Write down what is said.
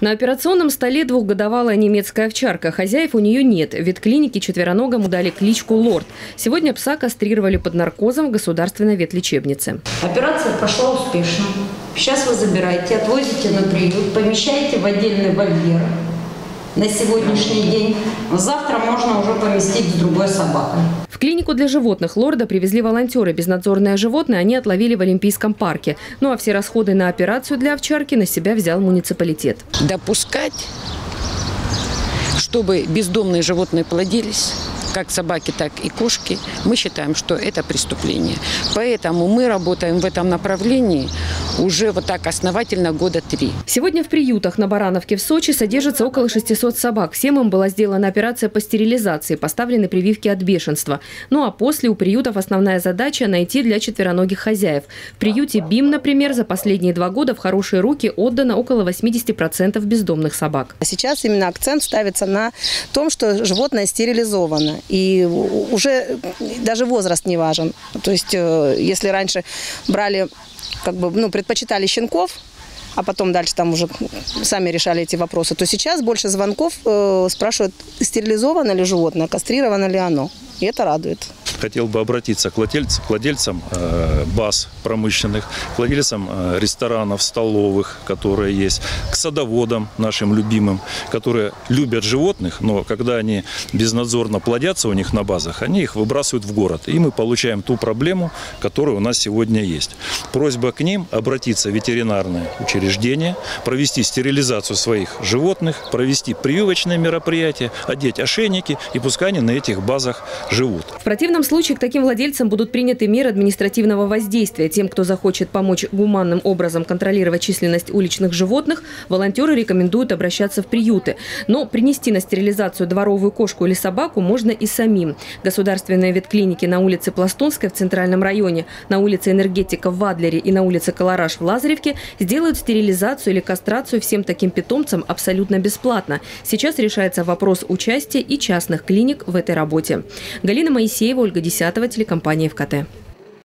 На операционном столе двухгодовалая немецкая овчарка. Хозяев у нее нет. Ветклиники четвероногому дали кличку «Лорд». Сегодня пса кастрировали под наркозом в государственной ветлечебнице. Операция прошла успешно. Сейчас вы забираете, отвозите на приют, помещаете в отдельный вольер на сегодняшний день. Завтра можно уже поместить с другой собакой. В клинику для животных лорда привезли волонтеры. Безнадзорное животное они отловили в Олимпийском парке. Ну а все расходы на операцию для овчарки на себя взял муниципалитет. Допускать, чтобы бездомные животные плодились, как собаки, так и кошки, мы считаем, что это преступление. Поэтому мы работаем в этом направлении уже вот так основательно года три. Сегодня в приютах на Барановке в Сочи содержится около 600 собак. Всем им была сделана операция по стерилизации, поставлены прививки от бешенства. Ну а после у приютов основная задача – найти для четвероногих хозяев. В приюте БИМ, например, за последние два года в хорошие руки отдано около 80% бездомных собак. Сейчас именно акцент ставится на том, что животное стерилизовано. И уже даже возраст не важен. То есть, э, если раньше брали как бы, ну, предпочитали щенков, а потом дальше там уже сами решали эти вопросы, то сейчас больше звонков э, спрашивают, стерилизовано ли животное, кастрировано ли оно. И это радует хотел бы обратиться к владельцам, к владельцам э, баз промышленных, к владельцам э, ресторанов, столовых, которые есть, к садоводам нашим любимым, которые любят животных, но когда они безнадзорно плодятся у них на базах, они их выбрасывают в город. И мы получаем ту проблему, которая у нас сегодня есть. Просьба к ним обратиться в ветеринарное учреждение, провести стерилизацию своих животных, провести прививочные мероприятия, одеть ошейники, и пускай они на этих базах живут. В противном случае к таким владельцам будут приняты меры административного воздействия. Тем, кто захочет помочь гуманным образом контролировать численность уличных животных, волонтеры рекомендуют обращаться в приюты. Но принести на стерилизацию дворовую кошку или собаку можно и самим. Государственные ветклиники на улице Пластунской в Центральном районе, на улице Энергетика в Адлере и на улице Колораж в Лазаревке сделают стерилизацию или кастрацию всем таким питомцам абсолютно бесплатно. Сейчас решается вопрос участия и частных клиник в этой работе. Галина Моисеева, Ольга 10 телекомпания ВКТ.